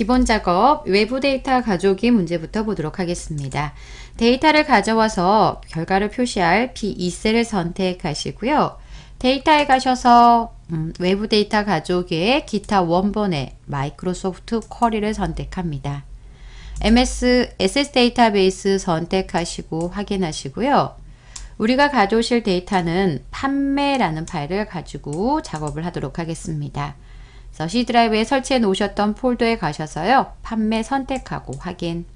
기본 작업 외부 데이터 가져오기 문제부터 보도록 하겠습니다. 데이터를 가져와서 결과를 표시할 B2셀을 선택하시고요. 데이터에 가셔서 음, 외부 데이터 가져오기에 기타 원본의 Microsoft Query를 선택합니다. MS Access 데이터베이스 선택하시고 확인하시고요. 우리가 가져오실 데이터는 판매라는 파일을 가지고 작업을 하도록 하겠습니다. 그래서 C 드라이브에 설치해 놓으셨던 폴더에 가셔서요. 판매 선택하고 확인.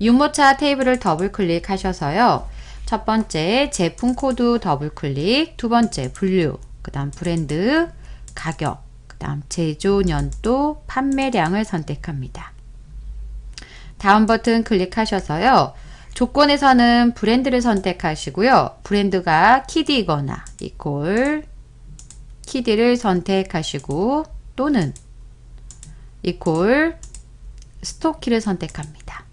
유모차 테이블을 더블 클릭하셔서요. 첫 번째 제품 코드 더블 클릭, 두 번째 분류, 그 다음 브랜드, 가격, 그 다음 제조 년도, 판매량을 선택합니다. 다음 버튼 클릭하셔서요. 조건에서는 브랜드를 선택하시고요. 브랜드가 키디거나 equal 키디를 선택하시고 또는 이퀄 스토키를 선택합니다.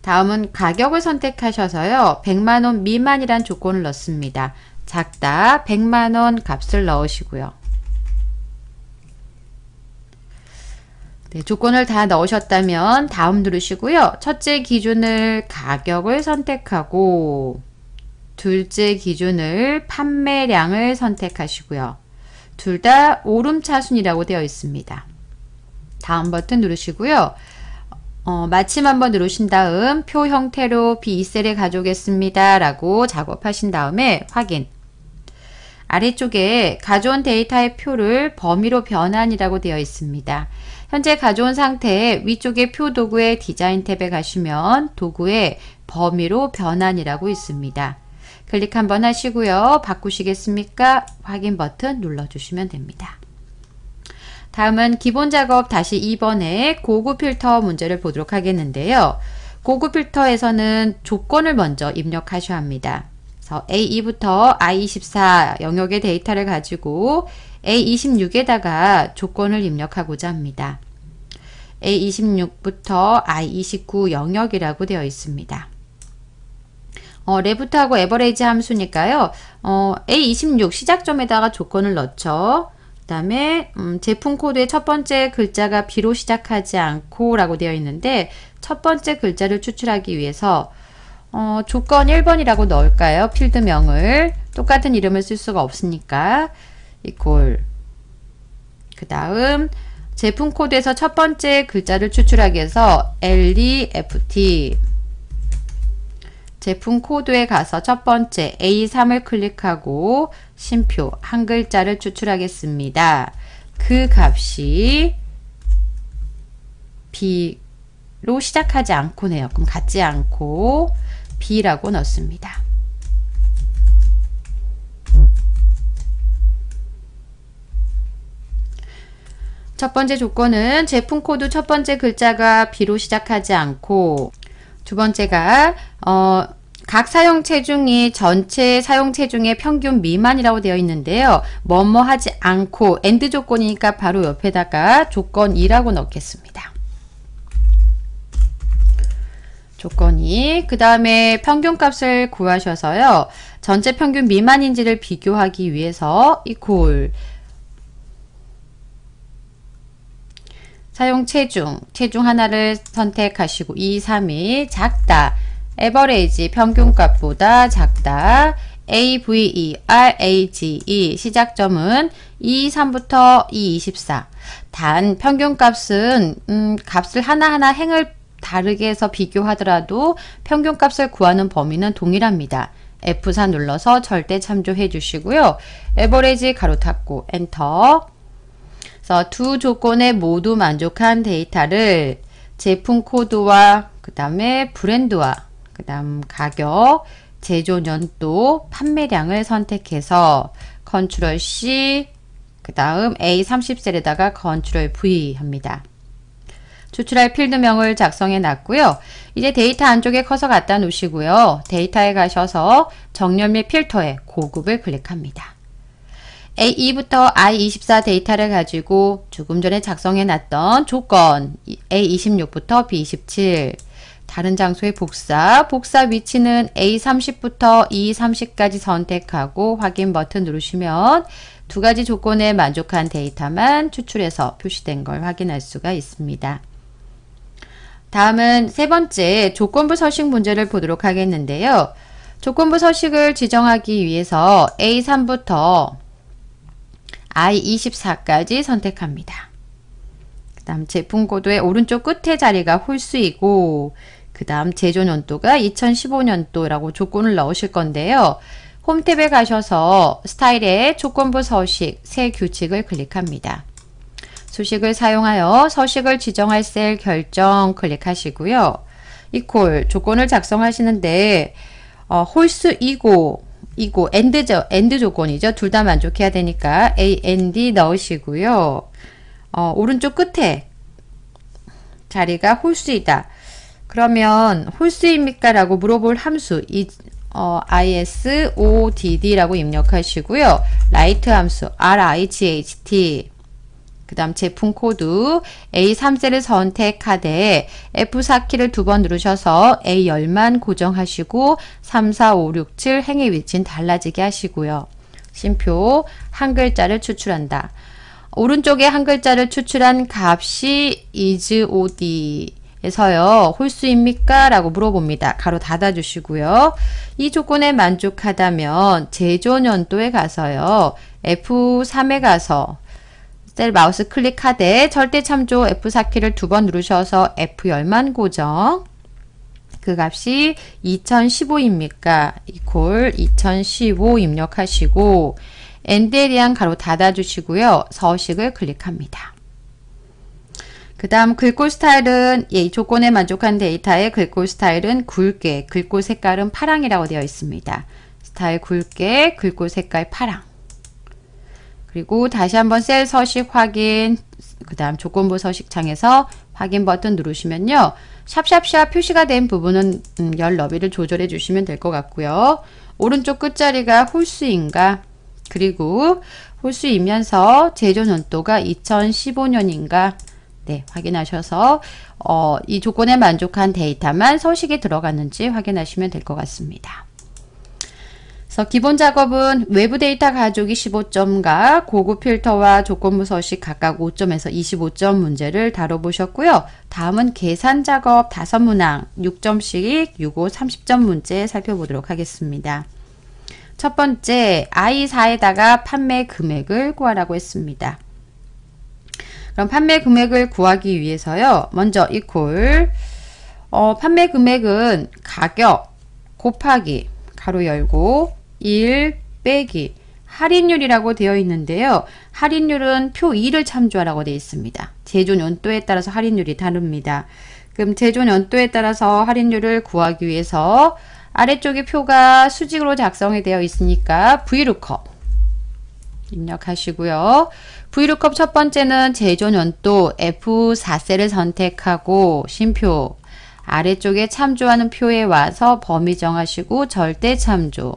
다음은 가격을 선택하셔서요. 100만원 미만이란 조건을 넣습니다. 작다 100만원 값을 넣으시고요. 네, 조건을 다 넣으셨다면 다음 누르시고요. 첫째 기준을 가격을 선택하고 둘째 기준을 판매량을 선택하시고요. 둘 다 오름차순이라고 되어 있습니다. 다음 버튼 누르시고요. 어, 마침 한번 누르신 다음 표 형태로 B2셀에 가져오겠습니다. 라고 작업하신 다음에 확인. 아래쪽에 가져온 데이터의 표를 범위로 변환이라고 되어 있습니다. 현재 가져온 상태에 위쪽에 표 도구의 디자인 탭에 가시면 도구의 범위로 변환이라고 있습니다. 클릭 한번 하시고요. 바꾸시겠습니까? 확인 버튼 눌러주시면 됩니다. 다음은 기본 작업 다시 2번에 고급 필터 문제를 보도록 하겠는데요. 고급 필터에서는 조건을 먼저 입력하셔야 합니다. 그래서 A2부터 I24 영역의 데이터를 가지고 A26에다가 조건을 입력하고자 합니다. A26부터 I29 영역이라고 되어 있습니다. 어, LEFT하고 AVERAGE 함수니까요. 어, A26 시작점에다가 조건을 넣죠. 그 다음에 음, 제품 코드의 첫 번째 글자가 B로 시작하지 않고 라고 되어 있는데 첫 번째 글자를 추출하기 위해서 어, 조건 1번이라고 넣을까요? 필드명을 똑같은 이름을 쓸 수가 없으니까 이꼴 그 다음 제품 코드에서 첫 번째 글자를 추출하기 위해서 LEFT 제품 코드에 가서 첫 번째 A3을 클릭하고 심표 한 글자를 추출하겠습니다. 그 값이 B로 시작하지 않고네요. 그럼 같지 않고 B라고 넣습니다. 첫 번째 조건은 제품 코드 첫 번째 글자가 B로 시작하지 않고 두 번째가 어, 각 사용 체중이 전체 사용 체중의 평균 미만이라고 되어 있는데요. 뭐뭐 하지 않고 and 조건이니까 바로 옆에다가 조건 2라고 넣겠습니다. 조건이 그 다음에 평균값을 구하셔서요. 전체 평균 미만인지를 비교하기 위해서 equal 사용 체중, 체중 하나를 선택하시고 2, 3이 작다. 에버레이지 평균값보다 작다. AVE, RAGE 시작점은 2, 3부터 2, 24. 단 평균값은 음, 값을 하나하나 행을 다르게 해서 비교하더라도 평균값을 구하는 범위는 동일합니다. F4 눌러서 절대 참조해 주시고요. average 가로 닫고 엔터 그래서 두 조건에 모두 만족한 데이터를 제품 코드와 그 다음에 브랜드와 그 다음 가격, 제조 년도, 판매량을 선택해서 컨트롤 C, 그 다음 A30셀에다가 컨트롤 V 합니다. 추출할 필드명을 작성해 놨고요. 이제 데이터 안쪽에 커서 갖다 놓으시고요. 데이터에 가셔서 정렬 및 필터에 고급을 클릭합니다. A2부터 I24 데이터를 가지고 조금 전에 작성해 놨던 조건 A26부터 B27 다른 장소의 복사, 복사 위치는 A30부터 E30까지 선택하고 확인 버튼 누르시면 두 가지 조건에 만족한 데이터만 추출해서 표시된 걸 확인할 수가 있습니다. 다음은 세 번째 조건부 서식 문제를 보도록 하겠는데요. 조건부 서식을 지정하기 위해서 A3부터 I24까지 선택합니다. 그 다음 제품 코드의 오른쪽 끝에 자리가 홀수이고 그 다음 제조 연도가 2015년도라고 조건을 넣으실 건데요. 홈 탭에 가셔서 스타일의 조건부 서식 새 규칙을 클릭합니다. 수식을 사용하여 서식을 지정할 셀 결정 클릭하시고요. equal 조건을 작성하시는데 어, 홀수 이고 이고 and죠 and 조건이죠 둘 다 만족해야 되니까 a n d 넣으시고요 어, 오른쪽 끝에 자리가 홀수이다 그러면 홀수입니까? 라고 물어볼 함수 이, 어, isodd라고 입력하시고요. right 함수 right 그 다음 제품 코드 A3셀을 선택하되 F4키를 두 번 누르셔서 A10만 고정하시고 3, 4, 5, 6, 7 행의 위치는 달라지게 하시고요. 심표 한 글자를 추출한다. 오른쪽에 한 글자를 추출한 값이 is od 에서요. 홀수입니까? 라고 물어봅니다. 가로 닫아주시고요. 이 조건에 만족하다면 제조 연도에 가서요. F3에 가서 셀 마우스 클릭하되 절대 참조 F4키를 두 번 누르셔서 F10만 고정 그 값이 2015입니까? equal 2015 입력하시고 and에 대한 가로 닫아주시고요. 서식을 클릭합니다. 그 다음 글꼴 스타일은 예, 이 조건에 만족한 데이터의 글꼴 스타일은 굵게, 글꼴 색깔은 파랑이라고 되어 있습니다. 스타일 굵게, 글꼴 색깔 파랑. 그리고 다시 한번 셀 서식 확인, 그 다음 조건부 서식 창에서 확인 버튼 누르시면요. 샵샵샵 표시가 된 부분은 음, 열 너비를 조절해 주시면 될 것 같고요. 오른쪽 끝자리가 홀수인가 그리고 홀수이면서 제조 연도가 2015년인가 네, 확인하셔서 어, 이 조건에 만족한 데이터만 서식에 들어갔는지 확인하시면 될 것 같습니다. 그래서 기본 작업은 외부 데이터 가족이 15점과 고급 필터와 조건부 서식 각각 5점에서 25점 문제를 다뤄보셨고요. 다음은 계산 작업 5문항 6점씩 6, 5, 30점 문제 살펴보도록 하겠습니다. 첫 번째, I4에다가 판매 금액을 구하라고 했습니다. 그럼 판매 금액을 구하기 위해서요. 먼저 이퀄 어, 판매 금액은 가격 곱하기 가로 열고 1 빼기 할인율이라고 되어 있는데요. 할인율은 표 2를 참조하라고 되어 있습니다. 제조 연도에 따라서 할인율이 다릅니다. 그럼 제조 연도에 따라서 할인율을 구하기 위해서 아래쪽에 표가 수직으로 작성이 되어 있으니까 VLOOKUP 입력하시고요. VLOOKUP 첫 번째는 제조 연도 F4셀을 선택하고 심표 아래쪽에 참조하는 표에 와서 범위 정하시고 절대 참조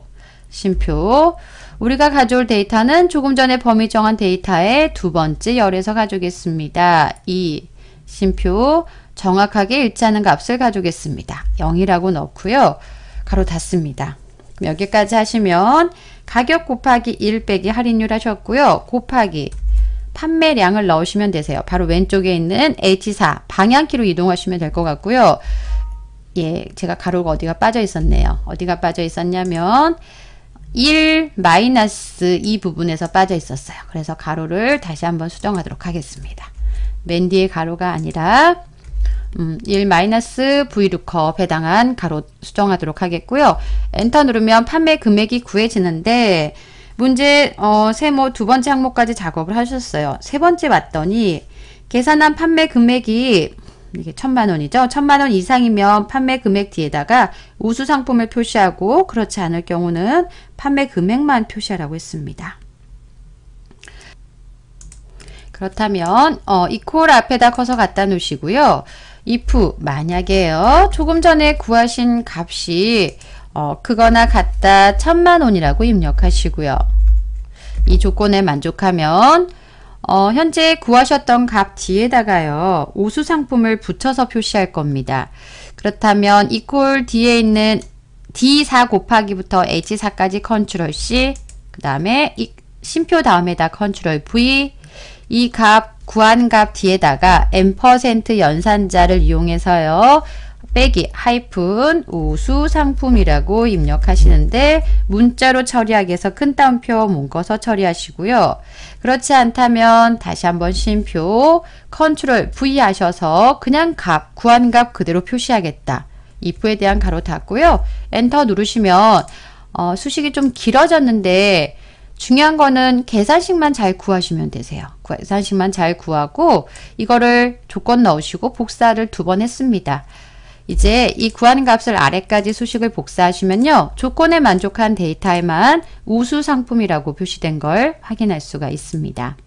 심표 우리가 가져올 데이터는 조금 전에 범위 정한 데이터의 두 번째 열에서 가져오겠습니다. 2. 심표 정확하게 일치하는 값을 가져오겠습니다. 0이라고 넣고요. 가로 닫습니다. 여기까지 하시면 가격 곱하기 1 빼기 할인율 하셨고요. 곱하기 판매량을 넣으시면 되세요. 바로 왼쪽에 있는 H4 방향키로 이동하시면 될 것 같고요. 예, 제가 가로가 어디가 빠져 있었네요. 어디가 빠져 있었냐면 1 마이너스 이 부분에서 빠져 있었어요. 그래서 가로를 다시 한번 수정하도록 하겠습니다. 맨 뒤에 가로가 아니라 음, 1 마이너스 V루컵 해당한 가로 수정하도록 하겠고요. 엔터 누르면 판매 금액이 구해지는데 문제 어, 세모 두 번째 항목까지 작업을 하셨어요. 세 번째 왔더니 계산한 판매 금액이 이게 천만 원이죠. 천만 원 이상이면 판매 금액 뒤에다가 우수 상품을 표시하고 그렇지 않을 경우는 판매 금액만 표시하라고 했습니다. 그렇다면 어, 이퀄 앞에다 커서 갖다 놓으시고요. if 만약에요. 조금 전에 구하신 값이 어, 크거나 같다 천만 원이라고 입력하시고요. 이 조건에 만족하면 어, 현재 구하셨던 값 뒤에다가요. 우수 상품을 붙여서 표시할 겁니다. 그렇다면 equal 뒤에 있는 D4 곱하기부터 H4까지 컨트롤 C 그 다음에 이 쉼표 다음에다 컨트롤 V 이 값 구한 값 뒤에다가 ampersand 연산자를 이용해서요. 빼기 하이픈 우수 상품이라고 입력하시는데 문자로 처리하기 위해서 큰 따옴표 묶어서 처리하시고요. 그렇지 않다면 다시 한번 쉼표 컨트롤 V 하셔서 그냥 값 구한 값 그대로 표시하겠다. if에 대한 가로 닫고요. 엔터 누르시면 어, 수식이 좀 길어졌는데 중요한 거는 계산식만 잘 구하시면 되세요. 계산식만 잘 구하고 이거를 조건 넣으시고 복사를 두 번 했습니다. 이제 이 구하는 값을 아래까지 수식을 복사하시면요. 조건에 만족한 데이터에만 우수 상품이라고 표시된 걸 확인할 수가 있습니다.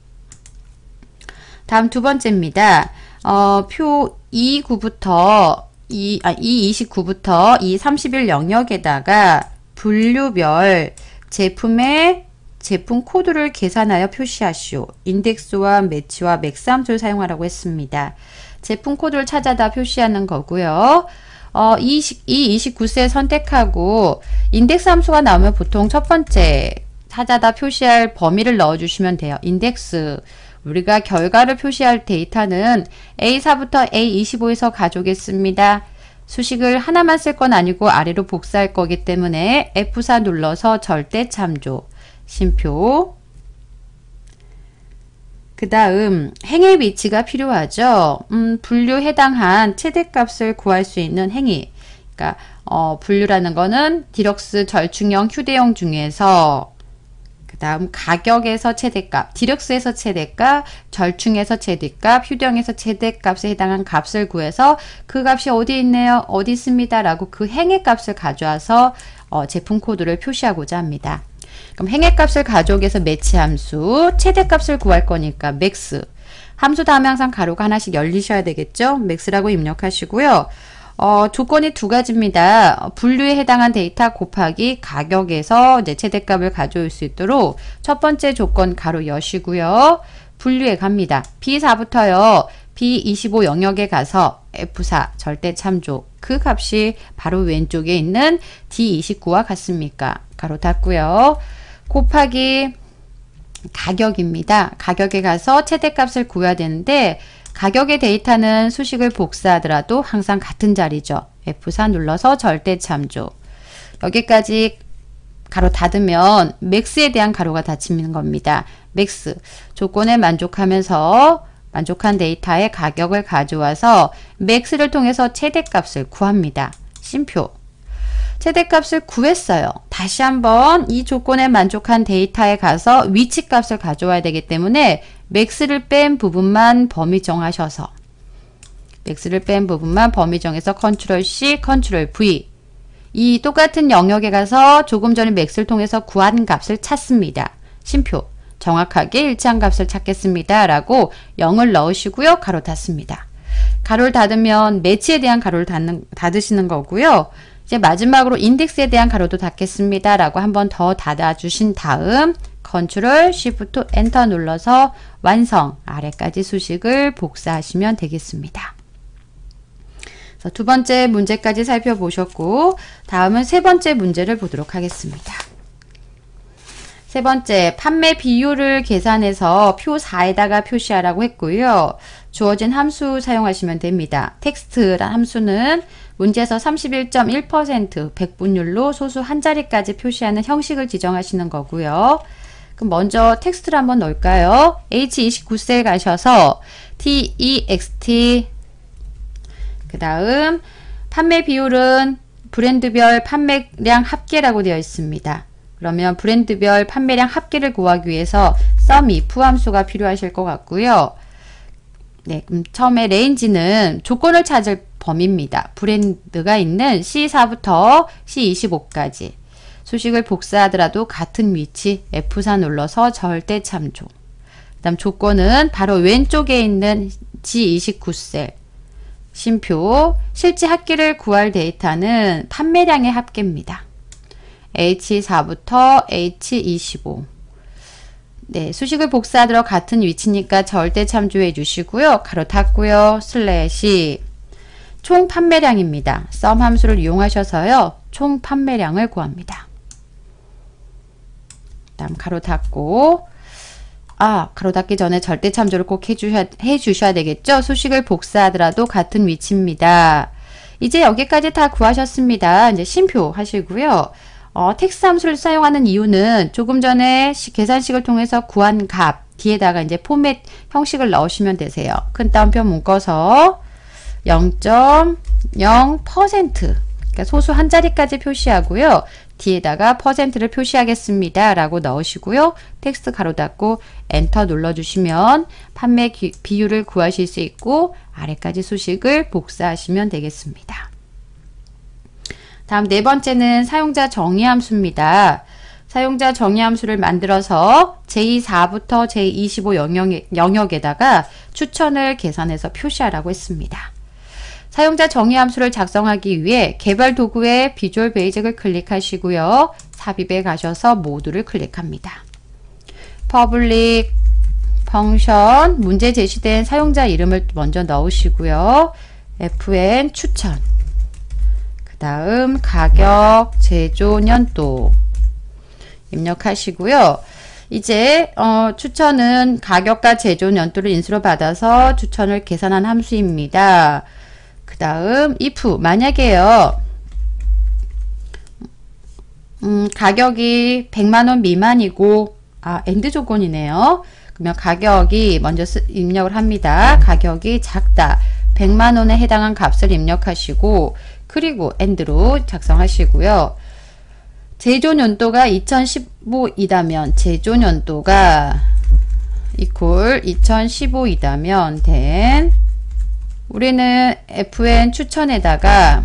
다음 두 번째입니다. 어, 표 29부터 이, 아, 이 29부터 이 30일 영역에다가 분류별 제품의 제품 코드를 계산하여 표시하시오. 인덱스와 매치와 맥스함수를 사용하라고 했습니다. 제품 코드를 찾아다 표시하는 거고요. 어, 이, 이 29세 선택하고 인덱스 함수가 나오면 보통 첫 번째 찾아다 표시할 범위를 넣어주시면 돼요. 인덱스 우리가 결과를 표시할 데이터는 A4부터 A25에서 가져오겠습니다. 수식을 하나만 쓸 건 아니고 아래로 복사할 거기 때문에 F4 눌러서 절대 참조, 심표, 그 다음 행의 위치가 필요하죠. 음, 분류 해당한 최대값을 구할 수 있는 행위. 그러니까 어, 분류라는 거는 디럭스 절충형 휴대용 중에서 그 다음 가격에서 최대값, 디럭스에서 최대값, 절충에서 최대값, 휴대용에서 최대값에 해당한 값을 구해서 그 값이 어디 있네요, 어디 있습니다 라고 그 행의 값을 가져와서 어, 제품 코드를 표시하고자 합니다. 그럼 행의값을 가져오기위해서 매치 함수, 최대값을 구할 거니까 max. 함수 다음에 항상 가로가 하나씩 열리셔야 되겠죠? max라고 입력하시고요. 어, 조건이 두 가지입니다. 분류에 해당한 데이터 곱하기 가격에서 이제 최대값을 가져올 수 있도록 첫 번째 조건 가로 여시고요. 분류에 갑니다. B4부터요. B25 영역에 가서 F4 절대 참조 그 값이 바로 왼쪽에 있는 D29와 같습니까? 가로 닫고요. 곱하기 가격입니다. 가격에 가서 최대값을 구해야 되는데 가격의 데이터는 수식을 복사하더라도 항상 같은 자리죠. F4 눌러서 절대 참조. 여기까지 가로 닫으면 max에 대한 가로가 닫히는 겁니다. max 조건에 만족하면서 만족한 데이터의 가격을 가져와서 max를 통해서 최대값을 구합니다. 쉼표 최대값을 구했어요. 다시 한번 이 조건에 만족한 데이터에 가서 위치값을 가져와야 되기 때문에 max를 뺀 부분만 범위 정하셔서 max를 뺀 부분만 범위 정해서 컨트롤 C, 컨트롤 V 이 똑같은 영역에 가서 조금 전에 max를 통해서 구한 값을 찾습니다. 쉼표 정확하게 일치한 값을 찾겠습니다. 라고 0을 넣으시고요. 가로 닫습니다. 가로를 닫으면 match에 대한 가로를 닫는, 닫으시는 거고요. 이제 마지막으로 index에 대한 가로도 닫겠습니다. 라고 한 번 더 닫아주신 다음 컨트롤 shift enter 눌러서 완성 아래까지 수식을 복사하시면 되겠습니다. 두 번째 문제까지 살펴보셨고 다음은 세 번째 문제를 보도록 하겠습니다. 세 번째, 판매 비율을 계산해서 표 4에다가 표시하라고 했고요. 주어진 함수 사용하시면 됩니다. text란 함수는 문제에서 31.1% 백분율로 소수 한 자리까지 표시하는 형식을 지정하시는 거고요. 그럼 먼저 text를 한번 넣을까요? H29셀 가셔서 TEXT 그 다음 판매 비율은 브랜드별 판매량 합계라고 되어 있습니다. 그러면 브랜드별 판매량 합계를 구하기 위해서 sum if 함수가 필요하실 것 같고요. 네, 그럼 처음에 range는 조건을 찾을 범위입니다. 브랜드가 있는 C4부터 C25까지 수식을 복사하더라도 같은 위치 F4 눌러서 절대 참조. 그 다음 조건은 바로 왼쪽에 있는 G29셀 쉼표 실제 합계를 구할 데이터는 판매량의 합계입니다. H4부터 H25 네, 수식을 복사하도록 같은 위치니까 절대 참조해 주시고요. 괄호 닫고요. 슬래시 총 판매량입니다. 썸 함수를 이용하셔서요. 총 판매량을 구합니다. 다음 가로 닫고 아 가로 닫기 전에 절대 참조를 꼭 해주셔야, 해주셔야 되겠죠. 수식을 복사하더라도 같은 위치입니다. 이제 여기까지 다 구하셨습니다. 이제 심표 하시고요. 어, 텍스트 함수를 사용하는 이유는 조금 전에 계산식을 통해서 구한 값 뒤에다가 이제 포맷 형식을 넣으시면 되세요. 큰 따옴표 묶어서 0.0% 그러니까 소수 한 자리까지 표시하고요. 뒤에다가 퍼센트를 표시하겠습니다. 라고 넣으시고요. 텍스트 괄호 닫고 엔터 눌러주시면 판매 기, 비율을 구하실 수 있고 아래까지 수식을 복사하시면 되겠습니다. 다음 네 번째는 사용자 정의 함수입니다. 사용자 정의 함수를 만들어서 J24부터 J25 영역, 에다가 추천을 계산해서 표시하라고 했습니다. 사용자 정의 함수를 작성하기 위해 개발 도구의 Visual Basic을 클릭하시고요. 삽입에 가셔서 모듈을 클릭합니다. Public Function 문제 제시된 사용자 이름을 먼저 넣으시고요. fn 추천 그 다음 가격 제조 년도 입력하시고요. 이제 어, 추천은 가격과 제조 년도를 인수로 받아서 추천을 계산한 함수입니다. 그 다음 if 만약에요. 음, 가격이 100만원 미만이고 아 and 조건이네요. 그러면 가격이 먼저 쓰, 입력을 합니다. 가격이 작다. 100만원에 해당한 값을 입력하시고 그리고 엔드로 작성하시고요. 제조년도가 2015이다면 제조년도가 이퀄 2015이다면 된 우리는 FN 추천에다가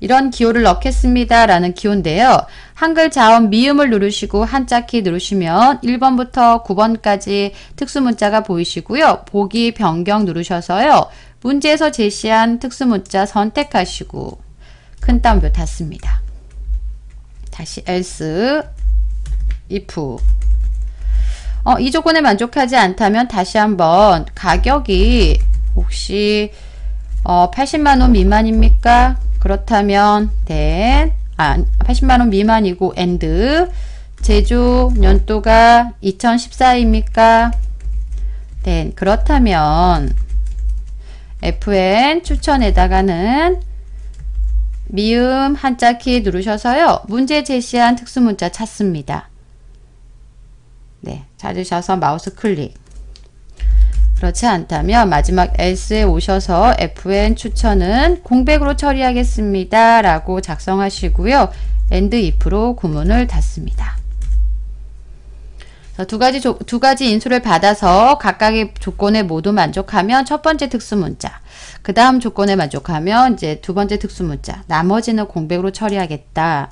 이런 기호를 넣겠습니다. 라는 기호인데요. 한글 자음 미음을 누르시고 한자 키 누르시면 1번부터 9번까지 특수문자가 보이시고요. 보기 변경 누르셔서요. 문제에서 제시한 특수문자 선택하시고 큰 따옴표 닫습니다. 다시 else if 어, 이 조건에 만족하지 않다면 다시 한번 가격이 혹시 어, 80만원 미만입니까? 그렇다면 then 아, 80만원 미만이고 and 제조 연도가 2014입니까? then 그렇다면 FN 추천에다가는 미음 한자 키 누르셔서요. 문제 제시한 특수문자 찾습니다. 네, 찾으셔서 마우스 클릭. 그렇지 않다면 마지막 else에 오셔서 fn 추천은 공백으로 처리하겠습니다. 라고 작성하시고요. and if로 구문을 닫습니다. 두 가지, 조, 두 가지 인수를 받아서 각각의 조건에 모두 만족하면 첫 번째 특수 문자, 그 다음 조건에 만족하면 이제 두 번째 특수 문자, 나머지는 공백으로 처리하겠다.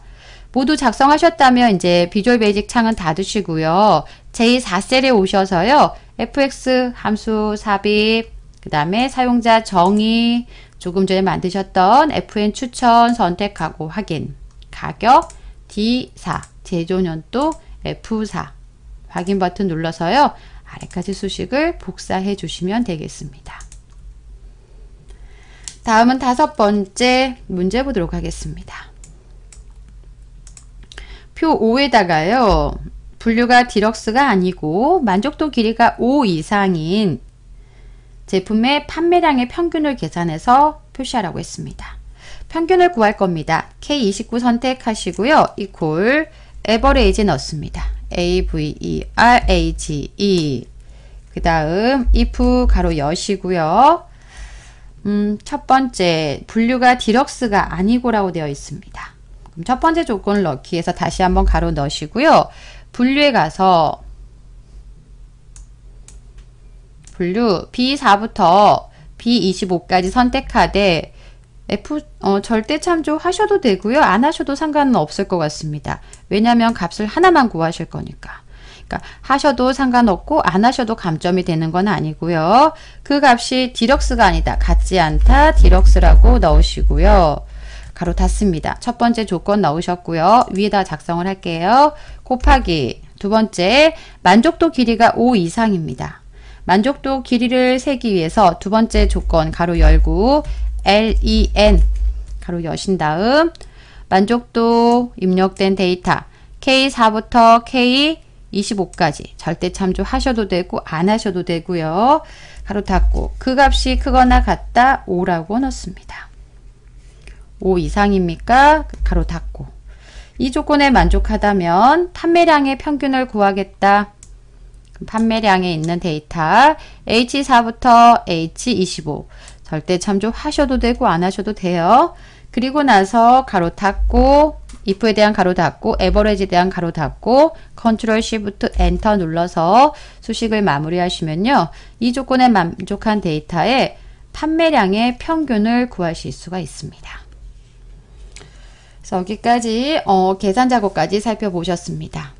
모두 작성하셨다면 이제 비주얼 베이직 창은 닫으시고요. 제4셀에 오셔서요. Fx 함수 삽입, 그 다음에 사용자 정의, 조금 전에 만드셨던 fn 추천 선택하고 확인, 가격 D4, 제조년도 F4 확인 버튼 눌러서요. 아래까지 수식을 복사해 주시면 되겠습니다. 다음은 다섯 번째 문제 보도록 하겠습니다. 표 5에다가요. 분류가 디럭스가 아니고 만족도 길이가 5 이상인 제품의 판매량의 평균을 계산해서 표시하라고 했습니다. 평균을 구할 겁니다. K29 선택하시고요. 이퀄 에버레이지 넣습니다. A, V, E, R, A, G, E 그 다음 if 가로 여시고요. 음, 첫 번째 분류가 디럭스가 아니고라고 되어 있습니다. 그럼 첫 번째 조건을 넣기 위해서 다시 한번 가로 넣으시고요. 분류에 가서 분류 B4부터 B25까지 선택하되 F 어, 절대 참조 하셔도 되고요. 안 하셔도 상관은 없을 것 같습니다. 왜냐하면 값을 하나만 구하실 거니까. 그러니까 하셔도 상관없고 안 하셔도 감점이 되는 건 아니고요. 그 값이 디럭스가 아니다. 같지 않다. 디럭스라고 넣으시고요. 괄호 닫습니다. 첫 번째 조건 넣으셨고요. 위에다 작성을 할게요. 곱하기 두 번째 만족도 길이가 5 이상입니다. 만족도 길이를 세기 위해서 두 번째 조건 가로 열고 len 가로 여신 다음 만족도 입력된 데이터 K4부터 K25까지 절대 참조하셔도 되고 안 하셔도 되고요. 가로 닫고 그 값이 크거나 같다 5라고 넣습니다. 5 이상입니까? 가로 닫고 이 조건에 만족하다면 판매량의 평균을 구하겠다. 판매량에 있는 데이터 H4부터 H25 절대 참조 하셔도 되고 안 하셔도 돼요. 그리고 나서 괄호 닫고 if에 대한 괄호 닫고 average에 대한 괄호 닫고 컨트롤 시프트 엔터 눌러서 수식을 마무리하시면요. 이 조건에 만족한 데이터의 판매량의 평균을 구하실 수가 있습니다. 여기까지 어, 계산 작업까지 살펴보셨습니다.